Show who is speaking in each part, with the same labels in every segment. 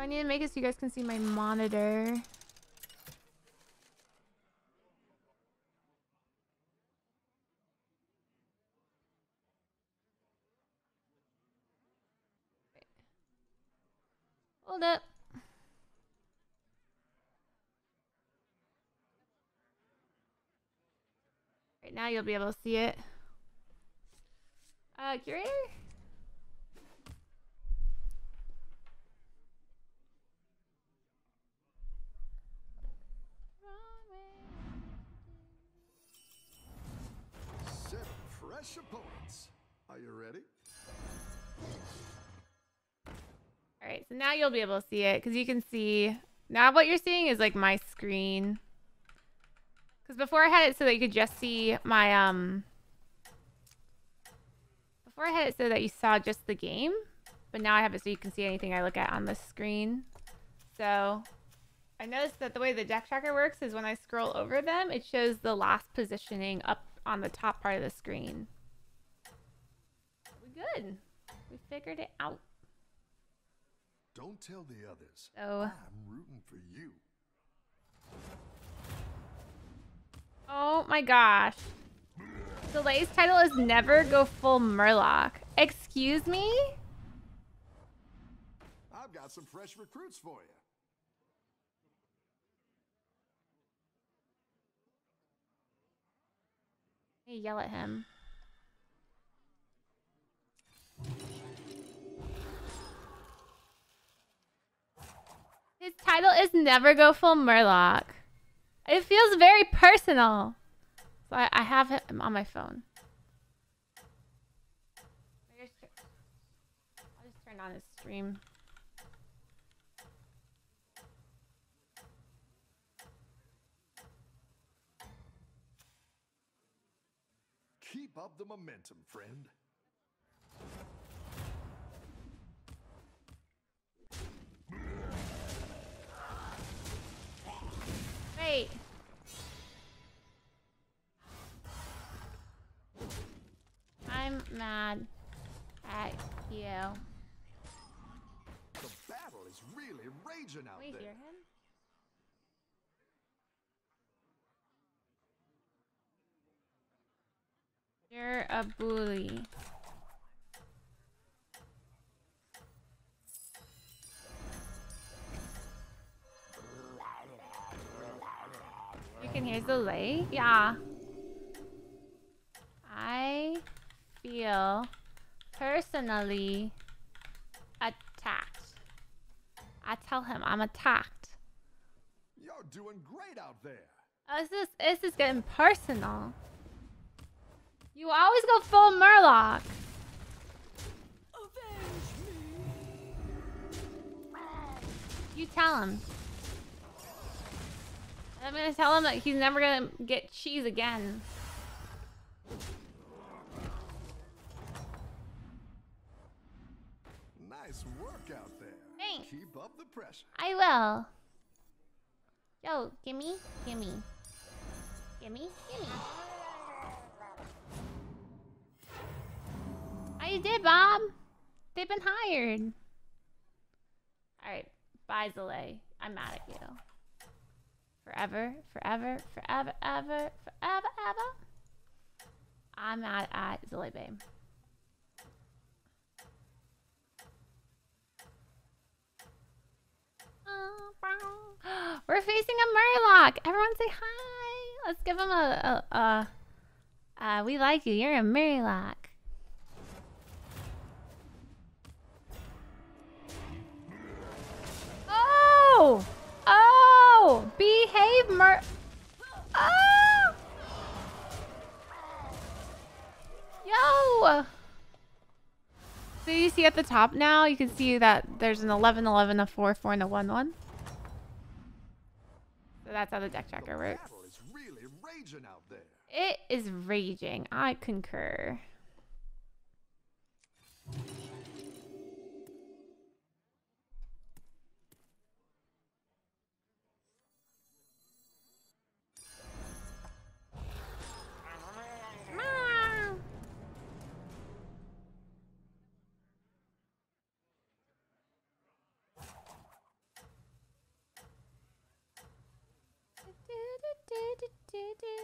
Speaker 1: I need to make it so you guys can see my monitor. Hold up. Right now you'll be able to see it. Uh, curator?
Speaker 2: Opponents. Are you ready?
Speaker 1: Alright, so now you'll be able to see it because you can see now what you're seeing is like my screen. Because before I had it so that you could just see my um before I had it so that you saw just the game, but now I have it so you can see anything I look at on the screen. So I noticed that the way the deck tracker works is when I scroll over them, it shows the last positioning up on the top part of the screen. We good. We figured it out.
Speaker 2: Don't tell the others.
Speaker 1: So
Speaker 2: I'm rooting for you.
Speaker 1: Oh my gosh. Delay's title is never go full Murloc. Excuse me?
Speaker 2: I've got some fresh recruits for you.
Speaker 1: Yell at him. His title is never go full Murloc. It feels very personal. So I, I have him on my phone. I'll just turn on his stream.
Speaker 2: Keep up the momentum, friend.
Speaker 1: Wait. I'm mad at you.
Speaker 2: The battle is really raging out
Speaker 1: We
Speaker 2: there.
Speaker 1: hear him? You're a bully. You can hear the lay? Yeah. I feel personally attacked. I tell him I'm attacked.
Speaker 2: You're doing great out there.
Speaker 1: Oh, this is this is getting personal. You always go full Murloc. You tell him. I'm gonna tell him that he's never gonna get cheese again.
Speaker 2: Nice work out there.
Speaker 1: Thanks.
Speaker 2: Keep up the pressure.
Speaker 1: I will. Yo, gimme, gimme. Gimme, gimme. How you did, Bob? They've been hired. Alright, bye, Zalae. I'm mad at you. Forever, forever, forever, ever, forever, ever. I'm mad at Zalae Babe. We're facing a Murloc. Everyone say hi. Let's give him a, a, a uh, we like you. You're a Murloc. Oh! Behave, Mur... Oh! Ah! Yo! So you see at the top now, you can see that there's an 11, 11, a 4, 4, and a 1, 1. So that's how the deck tracker works.
Speaker 2: Is really raging out there.
Speaker 1: It is raging. I concur.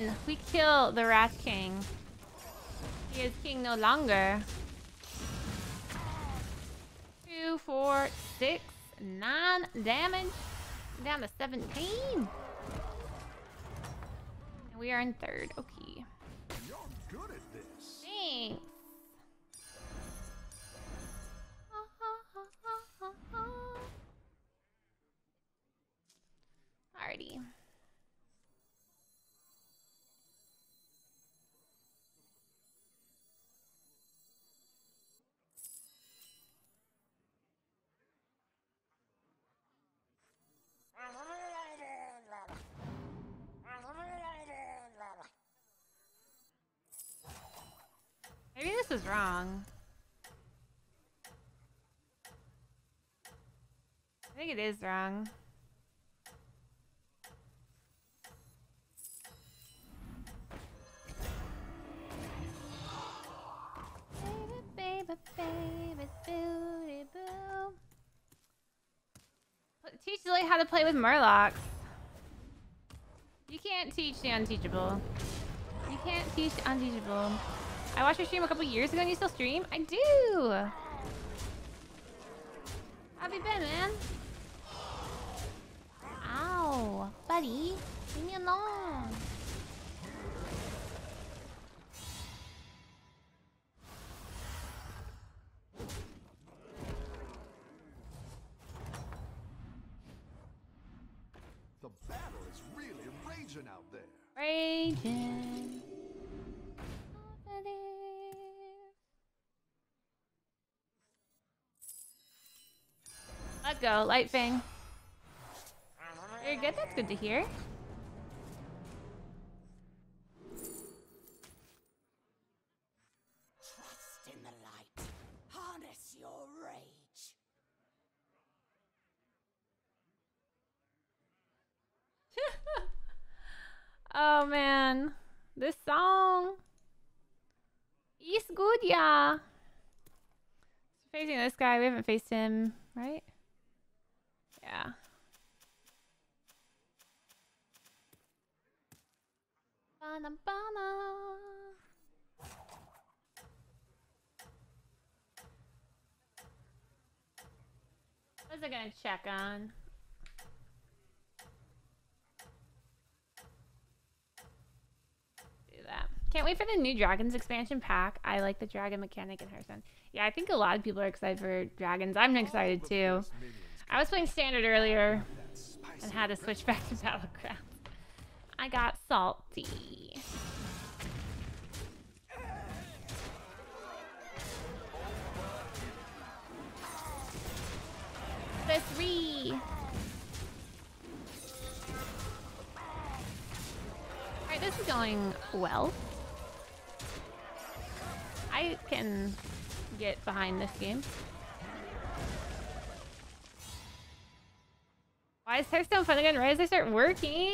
Speaker 2: win.
Speaker 1: We kill the Rat King. He is king no longer. Two, four, six, nine damage. Down to 17. And we are in third. Okay.
Speaker 2: You're good at this.
Speaker 1: Thanks. Alrighty. This was wrong. I think it is wrong. Baby, baby, baby, boo. Teach Lily how to play with Murlocs. You can't teach the unteachable. You can't teach the unteachable. I watched your stream a couple years ago and you still stream? I do! How have you been, man? Ow, buddy. Leave me alone.
Speaker 2: The battle is really raging out there.
Speaker 1: Raging. Go, Lightfang. Very good, that's good to hear.
Speaker 3: Trust in the light. Harness your rage.
Speaker 1: Oh man, this song is good, yeah. Facing this guy, we haven't faced him, right? Yeah. Bana bana. What's it gonna check on? do that. Can't wait for the new Dragons expansion pack. I like the dragon mechanic in Hearthstone. Yeah, I think a lot of people are excited for dragons. I'm excited too. I was playing standard earlier and had to switch back to battleground. I got salty. The three. Alright, this is going well. I can get behind this game. Is Hearthstone fun again right as I start working?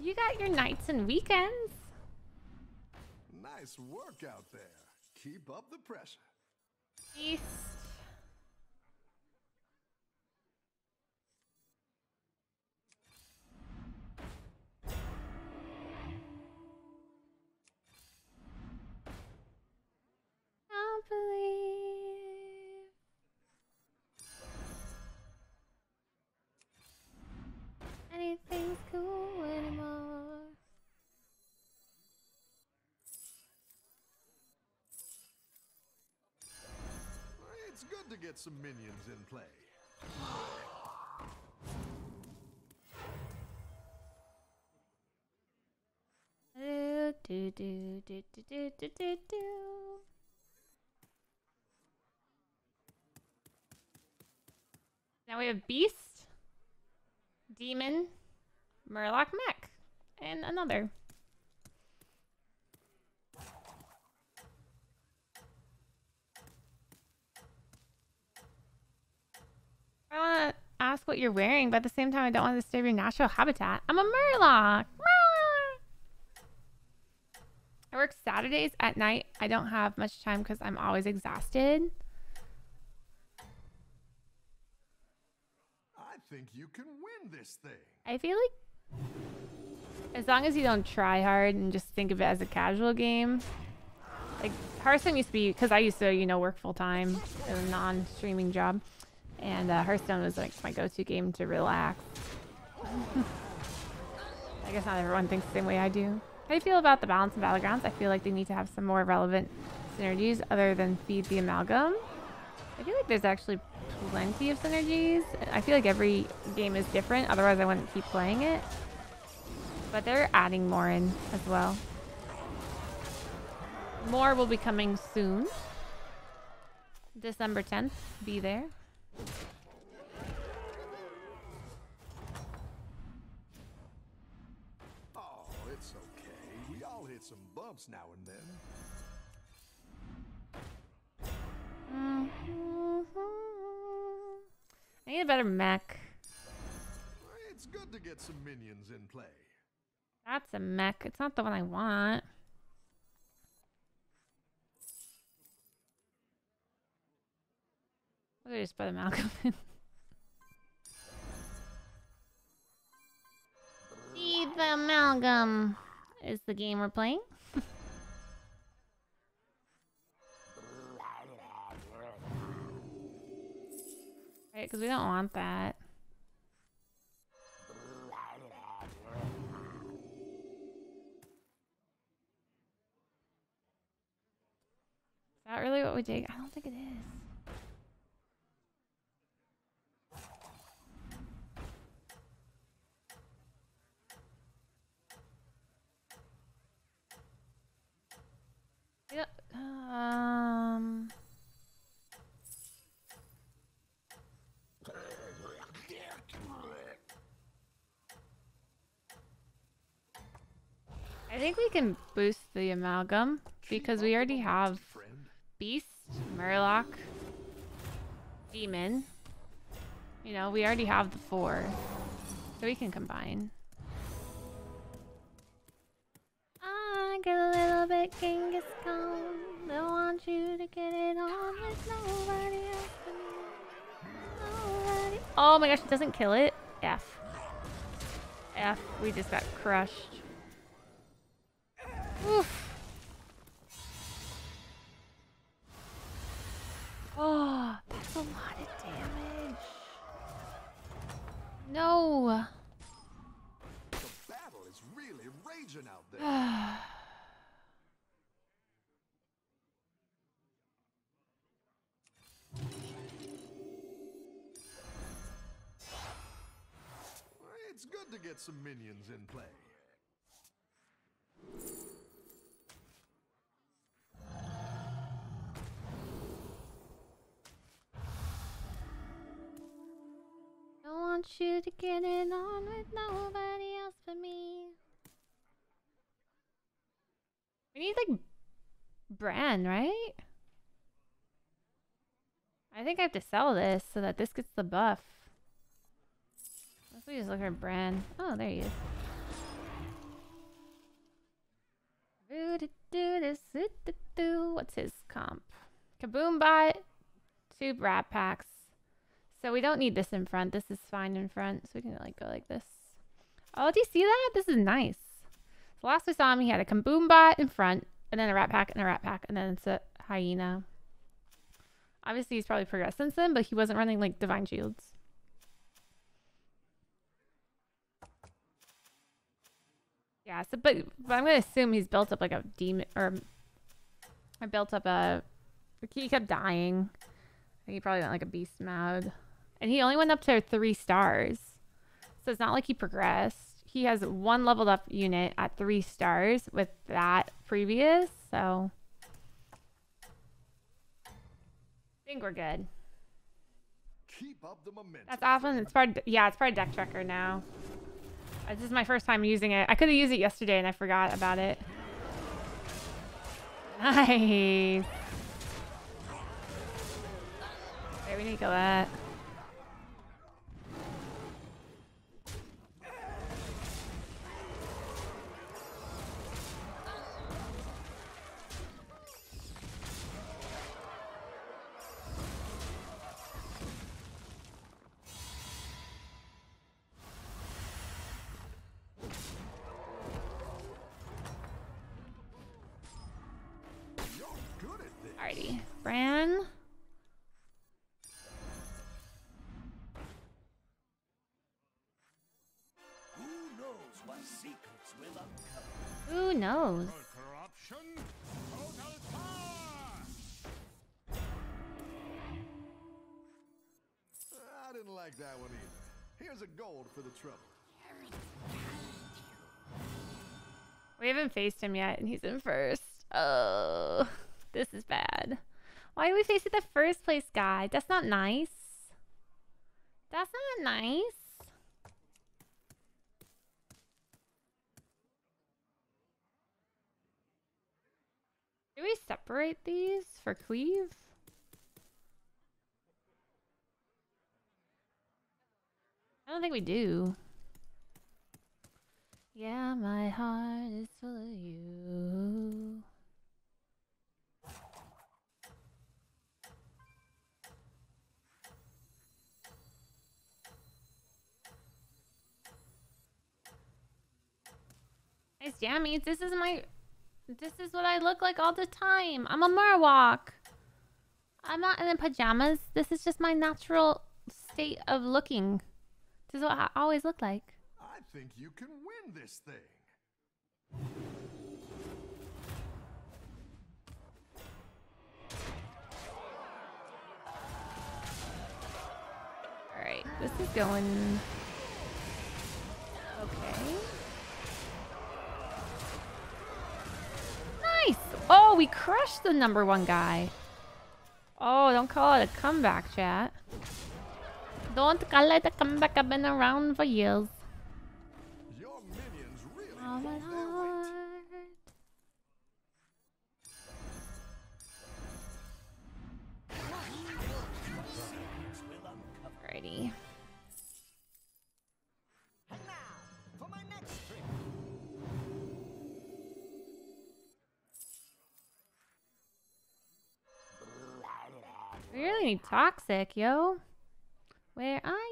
Speaker 1: You got your nights and weekends.
Speaker 2: Nice work out there. Keep up the pressure.
Speaker 1: Feast.
Speaker 2: Good to get some minions in play.
Speaker 1: Do, do, do, do, do, do, do, do. Now we have Beast, Demon, Murloc Mech, and another. I want to ask what you're wearing, but at the same time, I don't want to disturb your natural habitat. I'm a murloc. I work Saturdays at night. I don't have much time because I'm always exhausted.
Speaker 2: I think you can win this thing.
Speaker 1: I feel like as long as you don't try hard and just think of it as a casual game. Like Hearthstone used to be because I used to, you know, work full time in a non-streaming job, and uh, Hearthstone was like my go-to game to relax. I guess not everyone thinks the same way I do. How do you feel about the balance in Battlegrounds? I feel like they need to have some more relevant synergies other than feed the amalgam. I feel like there's actually plenty of synergies. I feel like every game is different, otherwise I wouldn't keep playing it. But they're adding more in as well. More will be coming soon. December 10th, be there.
Speaker 2: Oh, it's okay. We all hit some bumps now and then. Mm-hmm.
Speaker 1: I need a better mech.
Speaker 2: It's good to get some minions in play.
Speaker 1: That's a mech. It's not the one I want. I just put amalgam in? Feed the amalgam is the game we're playing. right, because we don't want that. Is that really what we take? I don't think it is. Yeah. Um. I think we can boost the amalgam because we already have Beast, Murloc, Demon. You know, we already have the four. So we can combine. Get a little bit Genghis Khan. Don't want you to get it on with nobody else. Nobody- Oh my gosh, it doesn't kill it. F. F. We just got crushed. Oof. Oh, that's a lot of damage. No.
Speaker 2: the battle is really raging out there. to get some minions in play.
Speaker 1: Don't want you to get it on with nobody else but me. We need like Brann, right? I think I have to sell this so that this gets the buff. Let's just look for Brann. Oh, there he is. Doo-doo-doo-doo-doo-doo. What's his comp? Kaboom bot, two rat packs. So we don't need this in front. This is fine in front. So we can like go like this. Oh, do you see that? This is nice. So last we saw him, he had a kaboom bot in front, and then a rat pack and a rat pack, and then it's a hyena. Obviously, he's probably progressed since then, but he wasn't running like divine shields. Yeah, so but, but I'm gonna assume he's built up like a demon or I built up a he kept dying. He probably went like a beast mode. And he only went up to three stars. So it's not like he progressed. He has one leveled up unit at three stars with that previous, so I think we're good.
Speaker 2: Keep up the momentum.
Speaker 1: That's awesome. It's part of, yeah, it's part of Deck Tracker now. This is my first time using it. I could have used it yesterday and I forgot about it. Nice. Okay, we need to kill that. Alrighty. Brann.
Speaker 3: Who knows what secrets will uncover?
Speaker 1: Who knows?
Speaker 2: Corruption. I didn't like that one either. Here's a gold for the trouble.
Speaker 1: We haven't faced him yet, and he's in first. Oh, this is bad. Why do we face it the first place guy? That's not nice. That's not nice. Do we separate these for cleave? I don't think we do. Yeah, my heart is full of you. Jammies. This is my. This is what I look like all the time. I'm a Murloc. I'm not in the pajamas. This is just my natural state of looking. This is what I always look like.
Speaker 2: I think you can win this thing.
Speaker 1: Alright, this is going... Oh, we crushed the number one guy. Oh, don't call it a comeback, chat. Don't call it a comeback. I've been around for years. Toxic, yo. Where are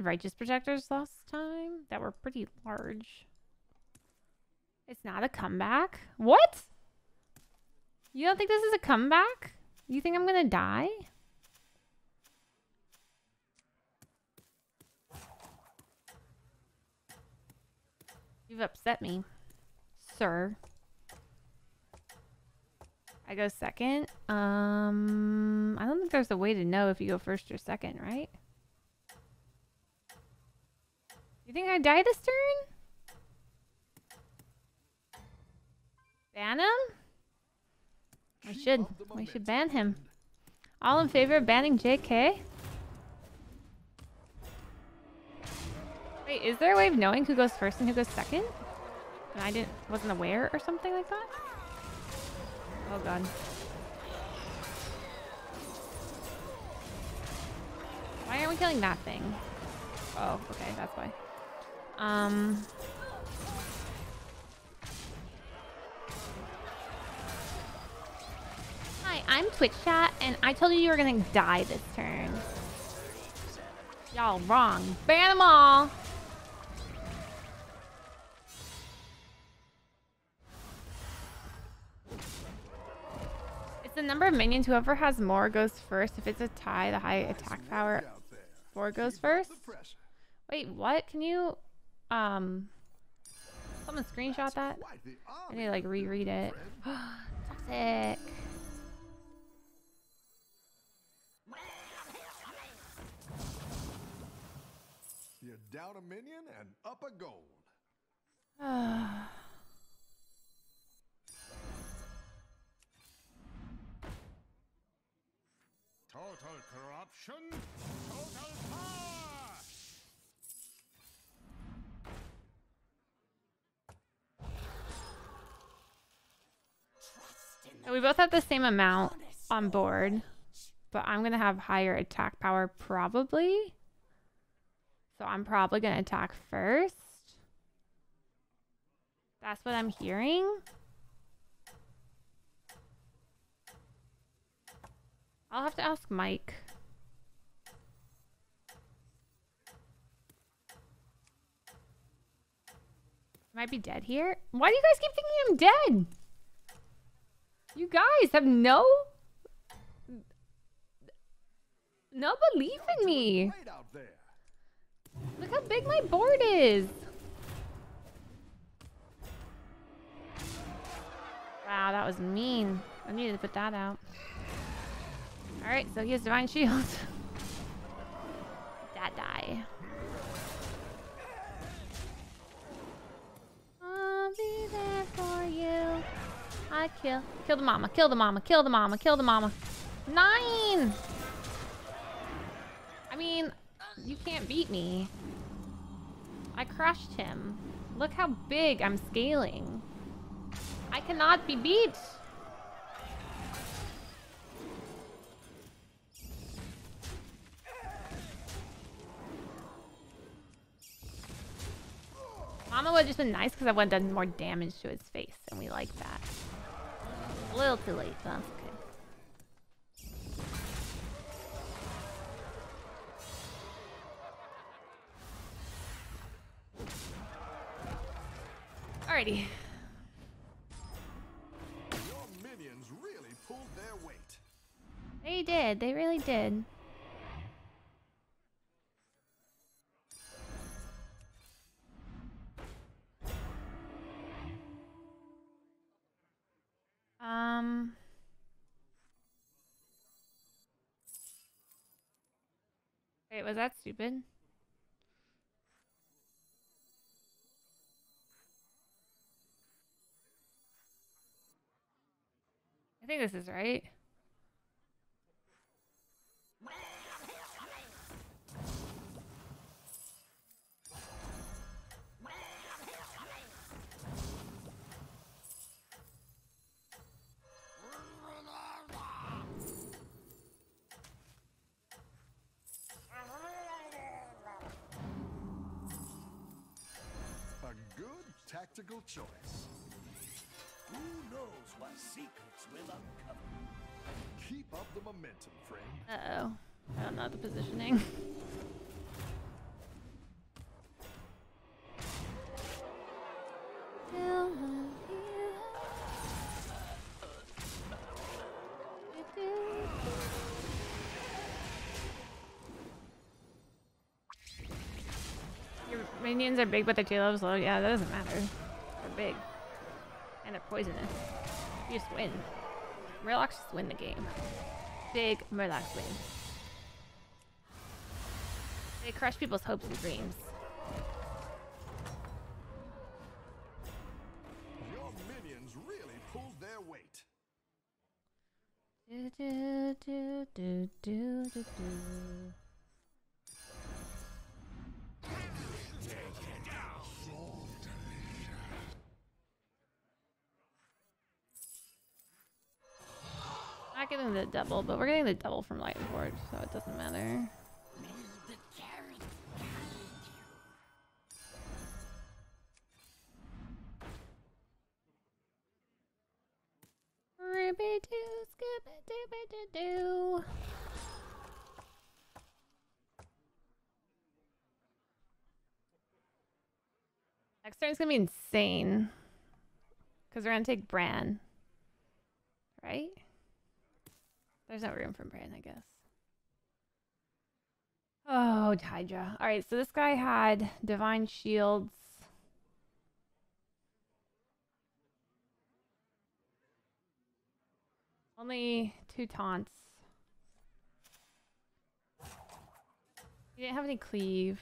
Speaker 1: righteous protectors last time that were pretty large. It's not a comeback? What? You don't think this is a comeback? You think I'm gonna die? You've upset me, sir. I go second. Um, I don't think there's a way to know if you go first or second, right? You think I die this turn? Ban him? We
Speaker 2: Keep
Speaker 1: should. We should ban him. All in favor of banning JK? Wait, is there a way of knowing who goes first and who goes second? And I didn't wasn't aware or something like that? Oh god. Why aren't we killing that thing? Oh, okay, that's why. Um Hi, I'm Twitch chat, and I told you you were gonna die this turn. Y'all wrong. Ban them all. It's the number of minions. Whoever has more goes first. If it's a tie, the high attack power four goes first. Wait, what? Can you, um, Someone screenshot that. I need to like reread it. Toxic.
Speaker 2: You're down a minion and up a gold.
Speaker 4: Total corruption, total power!
Speaker 1: We both have the same amount on board, but I'm gonna have higher attack power probably. So I'm probably gonna attack first. That's what I'm hearing. I'll have to ask Mike. Might be dead here. Why do you guys keep thinking I'm dead? You guys have no no belief in me. Look how big my board is. Wow, that was mean. I needed to put that out. Alright, so he has Divine Shield. that die. Kill. Kill the mama. Kill the mama. Kill the mama. Kill the mama. Nine! I mean, you can't beat me. I crushed him. Look how big I'm scaling. I cannot be beat. Mama would have just been nice because I would have done more damage to his face, and we like that. A little too late, but that's okay. Alrighty.
Speaker 2: Your minions really pulled their weight.
Speaker 1: They did. They really did. Wait, was that stupid? I think this is right.
Speaker 2: Tactical choice.
Speaker 5: Who knows what secrets will uncover?
Speaker 2: Keep up the momentum, friend.
Speaker 1: Uh oh. I don't know the positioning. Your minions are big, but their tail levels low. Yeah, that doesn't matter. Big. And they're poisonous. You just win. Murlocs just win the game. Big Murlocs win. They crush people's hopes and dreams. Getting from Lightning Forge, so it doesn't matter. Ruby doo, doo, doo. Next turn's gonna be insane. Because we're gonna take Brann. There's no room for Brann, I guess. Oh, Hydra. All right, so this guy had Divine Shields. Only two taunts. He didn't have any cleave.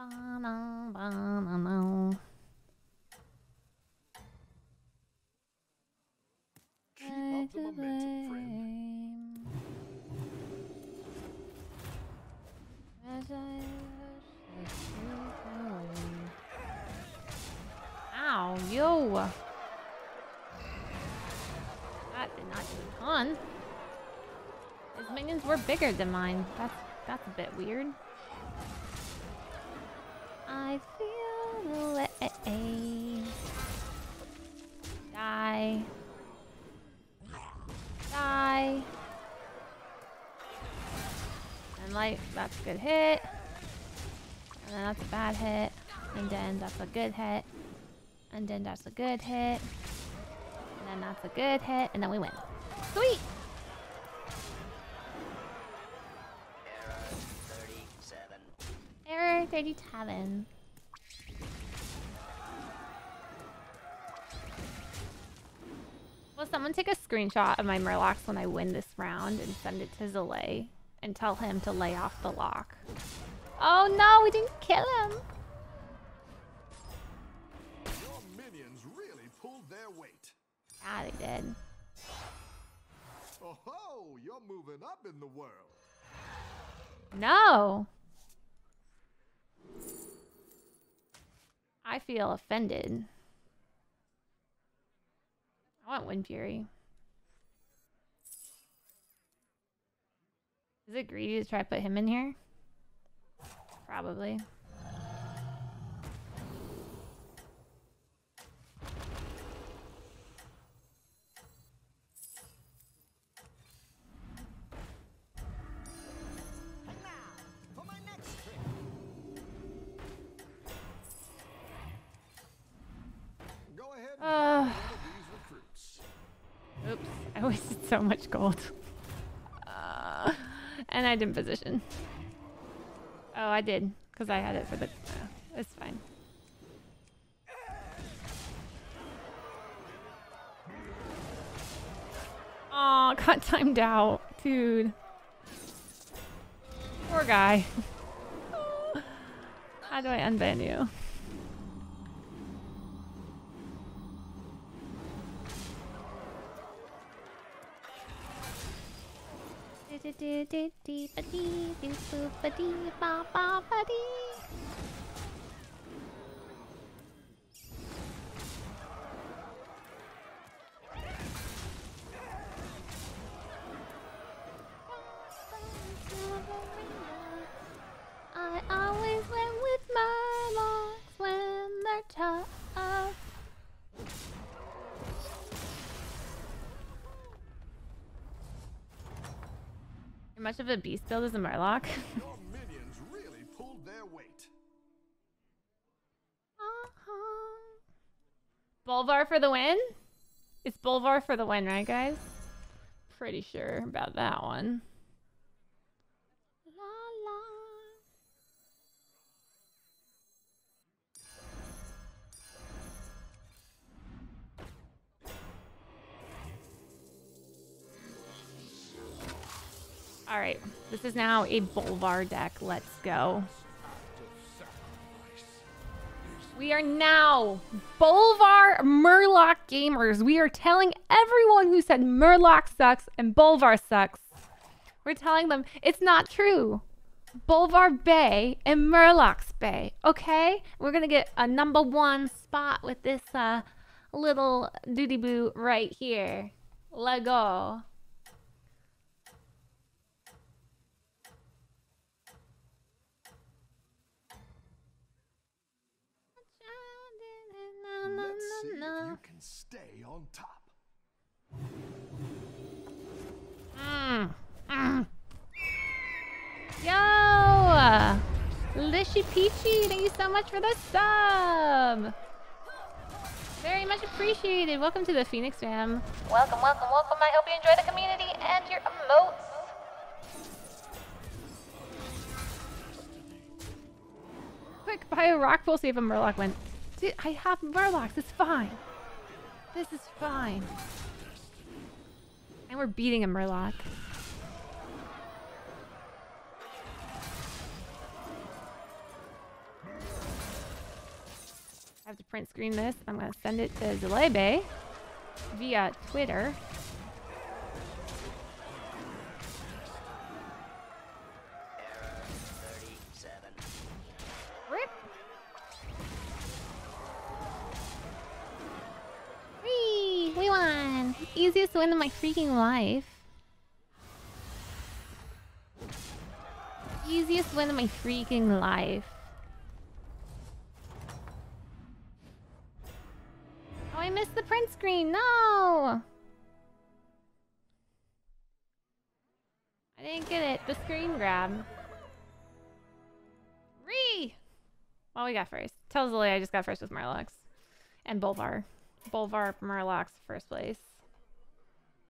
Speaker 2: Keep up the momentum, friend.
Speaker 1: Ow, yo. That did not do a ton. His minions were bigger than mine. That's that's a bit weird. Good hit. And then that's a bad hit. And then that's a good hit. And then that's a good hit. And then that's a good hit. And then we win. Sweet! Error 37. Will someone take a screenshot of my Murlocs when I win this round and send it to Zalae and tell him to lay off the lock? Oh no, we didn't kill him!
Speaker 2: Your minions really pulled their weight.
Speaker 1: Yeah, they did.
Speaker 2: Oh ho! You're moving up in the world.
Speaker 1: No! I feel offended. I want Windfury. Is it greedy to try to put him in here? Probably.
Speaker 5: For my next trick.
Speaker 2: Go ahead and
Speaker 1: Uh.
Speaker 2: one of these recruits.
Speaker 1: Oops, I wasted so much gold. And I didn't position. Oh, I did, because I had it for the... Uh, it's fine. Aw, got timed out. Dude. Poor guy. How do I unban you? I How much of a beast build is a Murloc?
Speaker 2: Really pulled their weight. Uh-huh.
Speaker 1: Bolvar for the win? It's Bolvar for the win, right, guys? Pretty sure about that one. Is now a Bolvar deck. Let's go. We are now Bolvar Murloc gamers. We are telling everyone who said Murloc sucks and Bolvar sucks. We're telling them it's not true. Bolvar Bay and Murloc's Bay. Okay? We're gonna get a number one spot with this uh little duty boo right here. Let go.
Speaker 2: Let's see if you can stay on top.
Speaker 1: Mm. Mm. Yo! Lishy Peachy, thank you so much for the sub! Very much appreciated. Welcome to the Phoenix fam. Welcome, welcome, welcome. I hope you enjoy the community and your emotes. Quick, buy a rock pool, see if a Murloc went. I have Murlocs. It's fine. This is fine. And we're beating a Murloc. I have to print screen this. I'm going to send it to Zalae via Twitter. Rip. Whee! We won! Easiest win my freaking life. Easiest win of my freaking life. Oh, I missed the print screen. No! I didn't get it. The screen grab. Ree! Well, we got first. Tell Zilly I just got first with Murlocs. And Bolvar. Bolvar Murlocs first place.